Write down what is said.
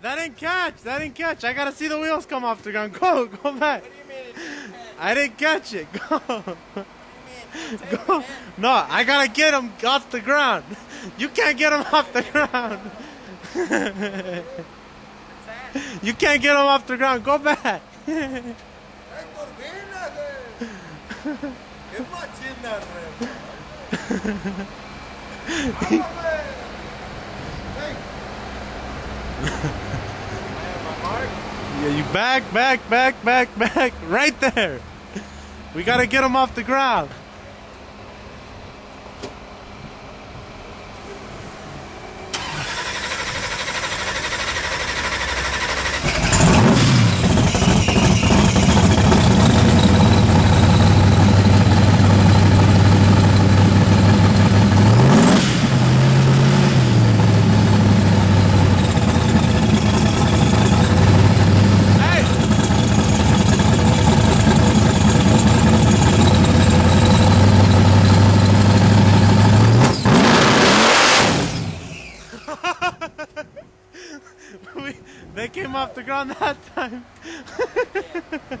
didn't catch. That didn't catch. I gotta see the wheels come off the ground. Go, go back. What do you mean it didn't catch? I didn't catch it. Go. What do you mean? Take Go. No, I gotta get him off the ground. You can't get him off the ground. You can't get him off the ground. Go back. Yeah, you back, back, back, back, back. Right there. We gotta get him off the ground. we, they came off the ground that time.